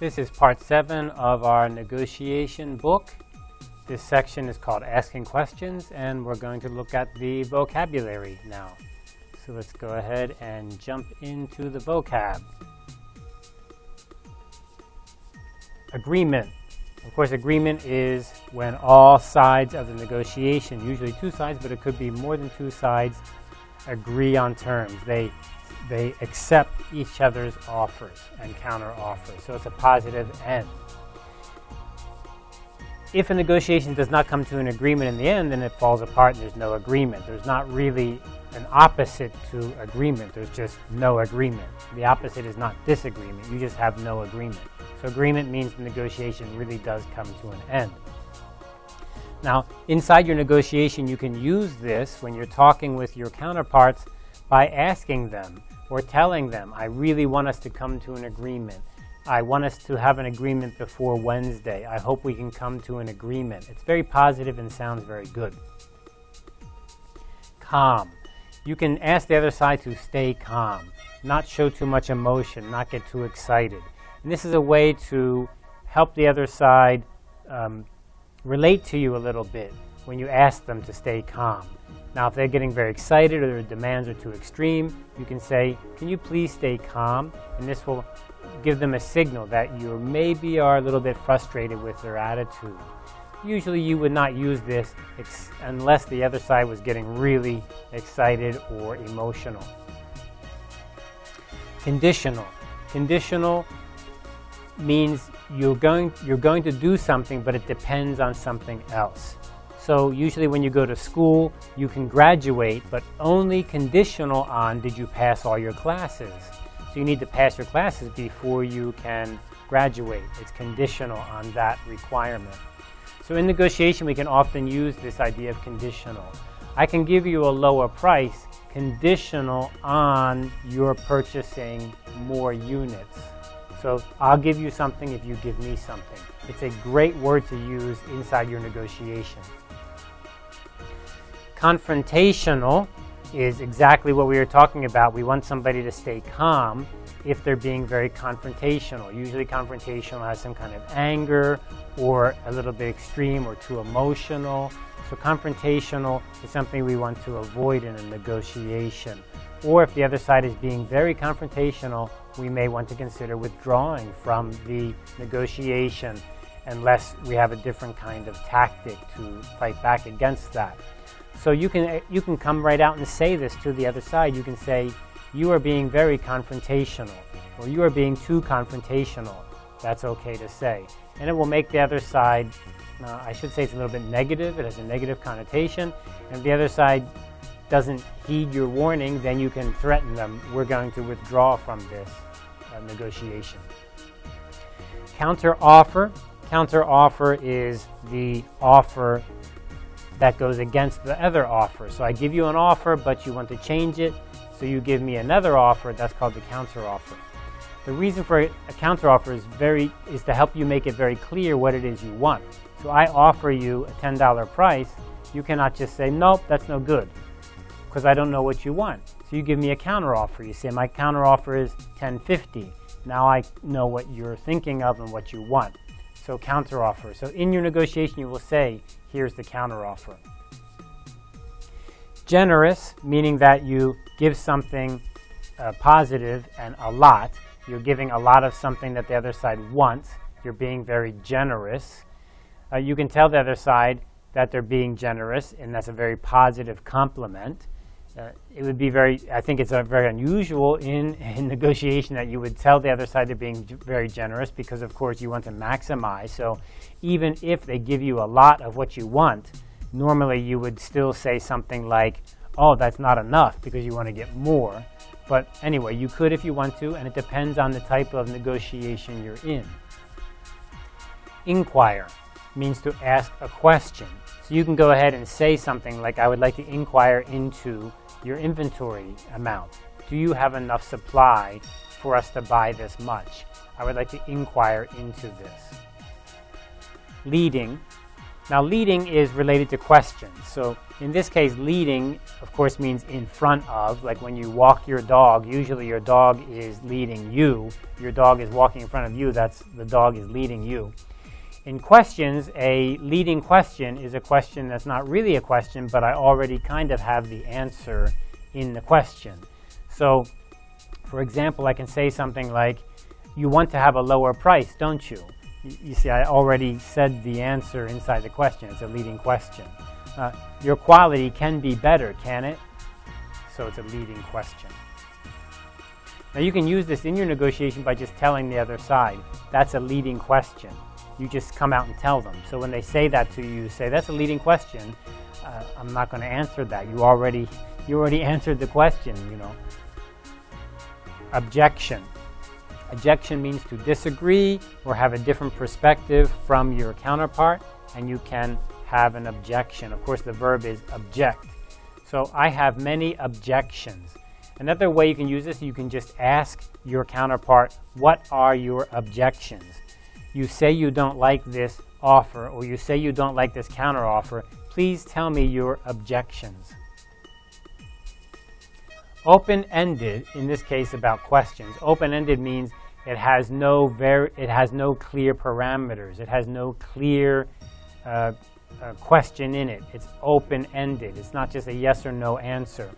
This is part seven of our negotiation book. This section is called Asking Questions, and we're going to look at the vocabulary now. So let's go ahead and jump into the vocab. Agreement. Of course, agreement is when all sides of the negotiation, usually two sides, but it could be more than two sides, agree on terms. They they accept each other's offers and counter offers. So it's a positive end. If a negotiation does not come to an agreement in the end, then it falls apart and there's no agreement. There's not really an opposite to agreement, there's just no agreement. The opposite is not disagreement, you just have no agreement. So agreement means the negotiation really does come to an end. Now, inside your negotiation, you can use this when you're talking with your counterparts by asking them or telling them, I really want us to come to an agreement. I want us to have an agreement before Wednesday. I hope we can come to an agreement. It's very positive and sounds very good. Calm. You can ask the other side to stay calm, not show too much emotion, not get too excited. And this is a way to help the other side um, relate to you a little bit when you ask them to stay calm. Now, if they're getting very excited or their demands are too extreme, you can say, Can you please stay calm? And this will give them a signal that you maybe are a little bit frustrated with their attitude. Usually, you would not use this unless the other side was getting really excited or emotional. Conditional. Conditional means you're going, you're going to do something, but it depends on something else. So usually when you go to school, you can graduate, but only conditional on did you pass all your classes. So you need to pass your classes before you can graduate. It's conditional on that requirement. So in negotiation, we can often use this idea of conditional. I can give you a lower price conditional on your purchasing more units. So I'll give you something if you give me something. It's a great word to use inside your negotiation. Confrontational is exactly what we were talking about. We want somebody to stay calm if they're being very confrontational. Usually, confrontational has some kind of anger or a little bit extreme or too emotional. So, confrontational is something we want to avoid in a negotiation. Or if the other side is being very confrontational, we may want to consider withdrawing from the negotiation unless we have a different kind of tactic to fight back against that. So you can you can come right out and say this to the other side. You can say, "You are being very confrontational," or "You are being too confrontational." That's okay to say, and it will make the other side. Uh, I should say it's a little bit negative. It has a negative connotation, and if the other side doesn't heed your warning, then you can threaten them. We're going to withdraw from this uh, negotiation. Counter offer. Counter offer is the offer that goes against the other offer. So I give you an offer, but you want to change it, so you give me another offer. That's called the counter offer. The reason for a counter offer is very is to help you make it very clear what it is you want. So I offer you a $10 price. You cannot just say nope, that's no good, because I don't know what you want. So you give me a counter offer. You say my counter offer is 1050. Now I know what you're thinking of and what you want. So counter offer. So in your negotiation, you will say, here's the counteroffer. Generous, meaning that you give something uh, positive and a lot. You're giving a lot of something that the other side wants. You're being very generous. Uh, you can tell the other side that they're being generous, and that's a very positive compliment. Uh, it would be very, I think it's very unusual in, in negotiation that you would tell the other side they're being very generous because, of course, you want to maximize. So even if they give you a lot of what you want, normally you would still say something like, oh, that's not enough because you want to get more. But anyway, you could if you want to, and it depends on the type of negotiation you're in. Inquire means to ask a question. So you can go ahead and say something like, I would like to inquire into your inventory amount. Do you have enough supply for us to buy this much? I would like to inquire into this. Leading. Now, leading is related to questions. So, in this case, leading, of course, means in front of. Like when you walk your dog, usually your dog is leading you. Your dog is walking in front of you. That's the dog is leading you. In questions, a leading question is a question that's not really a question, but I already kind of have the answer in the question. So, for example, I can say something like, You want to have a lower price, don't you? you see, I already said the answer inside the question. It's a leading question. Uh, your quality can be better, can it? So it's a leading question. Now you can use this in your negotiation by just telling the other side. That's a leading question. You just come out and tell them. So when they say that to you, say, that's a leading question. Uh, I'm not going to answer that. You already, you already answered the question, you know. Objection. Objection means to disagree or have a different perspective from your counterpart, and you can have an objection. Of course, the verb is object. So I have many objections. Another way you can use this, you can just ask your counterpart, What are your objections? You say you don't like this offer, or you say you don't like this counteroffer. Please tell me your objections. Open ended, in this case about questions, open ended means it has no very, it has no clear parameters. It has no clear uh, uh, question in it. It's open ended. It's not just a yes or no answer.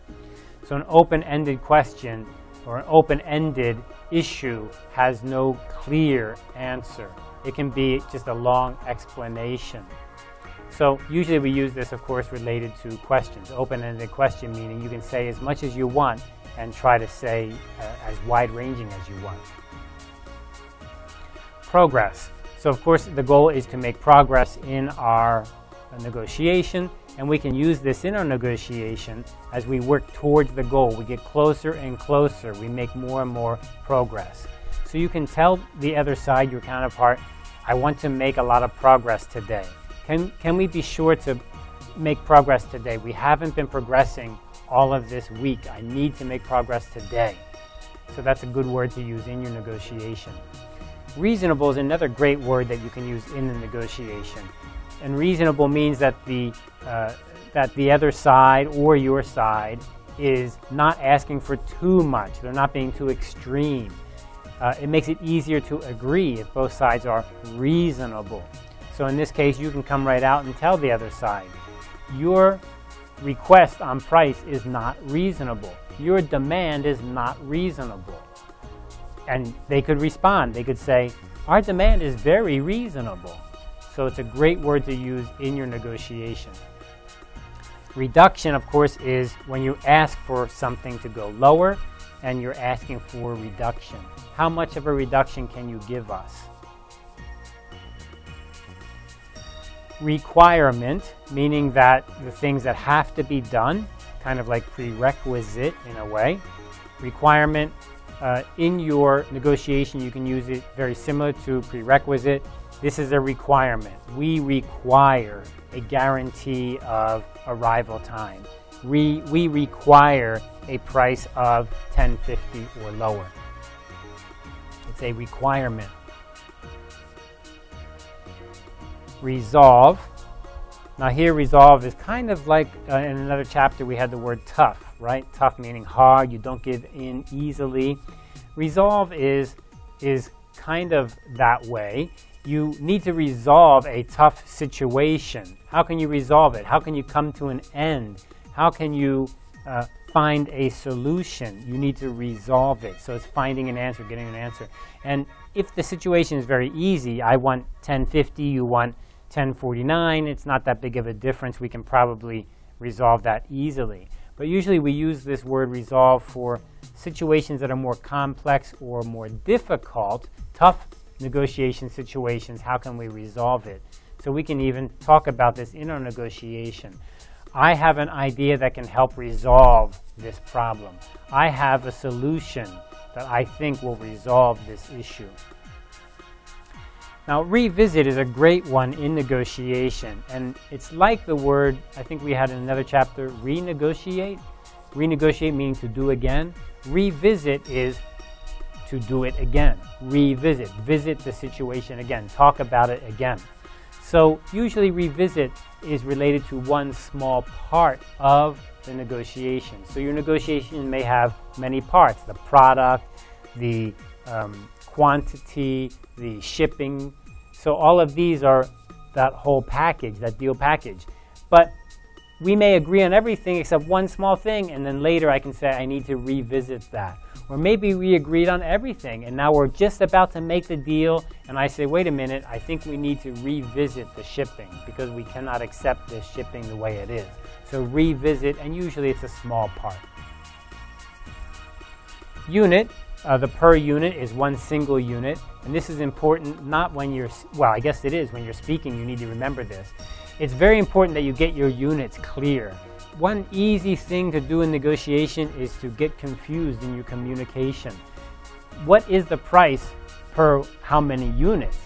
So an open ended question or an open ended issue has no clear answer. It can be just a long explanation. So usually we use this, of course, related to questions. Open-ended question meaning you can say as much as you want and try to say uh, as wide-ranging as you want. Progress. So of course the goal is to make progress in our negotiation and we can use this in our negotiation as we work towards the goal. We get closer and closer. We make more and more progress. So you can tell the other side, your counterpart, I want to make a lot of progress today. Can, can we be sure to make progress today? We haven't been progressing all of this week. I need to make progress today. So that's a good word to use in your negotiation. Reasonable is another great word that you can use in the negotiation. And reasonable means that the, uh, that the other side or your side is not asking for too much. They're not being too extreme. Uh, it makes it easier to agree if both sides are reasonable. So in this case, you can come right out and tell the other side, your request on price is not reasonable. Your demand is not reasonable. And they could respond. They could say, our demand is very reasonable. So it's a great word to use in your negotiation. Reduction, of course, is when you ask for something to go lower and you're asking for reduction. How much of a reduction can you give us? requirement, meaning that the things that have to be done, kind of like prerequisite in a way. Requirement, uh, in your negotiation, you can use it very similar to prerequisite. This is a requirement. We require a guarantee of arrival time. We, we require a price of 1050 or lower. It's a requirement. resolve. Now here resolve is kind of like uh, in another chapter we had the word tough, right? Tough meaning hard, you don't give in easily. Resolve is is kind of that way. You need to resolve a tough situation. How can you resolve it? How can you come to an end? How can you uh, find a solution? You need to resolve it. So it's finding an answer, getting an answer. And if the situation is very easy, I want 1050, you want 1049, it's not that big of a difference. We can probably resolve that easily. But usually we use this word resolve for situations that are more complex or more difficult, tough negotiation situations. How can we resolve it? So we can even talk about this in our negotiation. I have an idea that can help resolve this problem. I have a solution that I think will resolve this issue. Now, revisit is a great one in negotiation, and it's like the word I think we had in another chapter renegotiate. Renegotiate meaning to do again. Revisit is to do it again. Revisit, visit the situation again, talk about it again. So usually revisit is related to one small part of the negotiation. So your negotiation may have many parts, the product, the um, quantity, the shipping. So all of these are that whole package, that deal package. But we may agree on everything except one small thing, and then later I can say I need to revisit that. Or maybe we agreed on everything, and now we're just about to make the deal, and I say, wait a minute, I think we need to revisit the shipping because we cannot accept this shipping the way it is. So revisit, and usually it's a small part. Unit, uh, the per unit is one single unit, and this is important not when you're, well, I guess it is when you're speaking, you need to remember this. It's very important that you get your units clear. One easy thing to do in negotiation is to get confused in your communication. What is the price per how many units?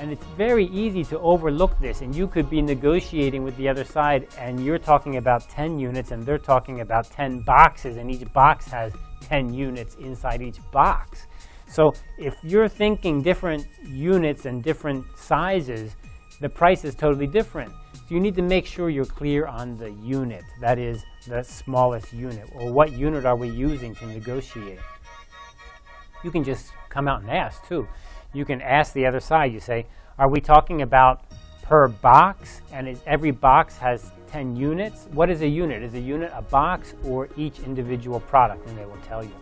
And it's very easy to overlook this. And you could be negotiating with the other side and you're talking about 10 units and they're talking about 10 boxes, and each box has 10 units inside each box. So if you're thinking different units and different sizes, the price is totally different. So you need to make sure you're clear on the unit, that is the smallest unit, or what unit are we using to negotiate. You can just come out and ask too. You can ask the other side, you say, are we talking about per box and is every box has 10 units? What is a unit? Is a unit a box or each individual product? And they will tell you.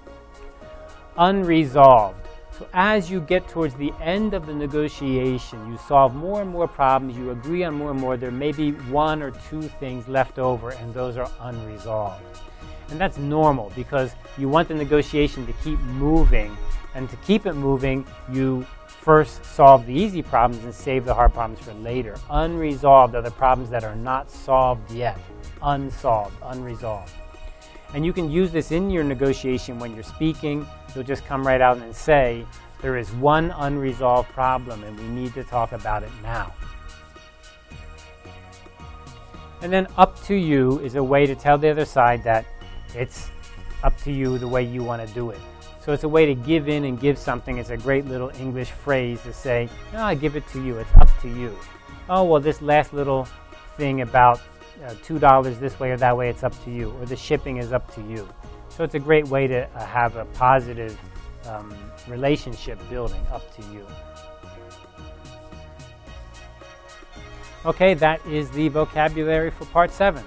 Unresolved. So as you get towards the end of the negotiation, you solve more and more problems, you agree on more and more, there may be one or two things left over and those are unresolved. And that's normal because you want the negotiation to keep moving and to keep it moving, you first solve the easy problems and save the hard problems for later. Unresolved are the problems that are not solved yet. Unsolved, unresolved. And you can use this in your negotiation when you're speaking. You'll just come right out and say, there is one unresolved problem and we need to talk about it now. And then up to you is a way to tell the other side that it's up to you the way you want to do it. So it's a way to give in and give something. It's a great little English phrase to say, no, I give it to you. It's up to you. Oh, well, this last little thing about uh, $2 this way or that way, it's up to you. Or the shipping is up to you. So it's a great way to uh, have a positive um, relationship building up to you. Okay, that is the vocabulary for part seven.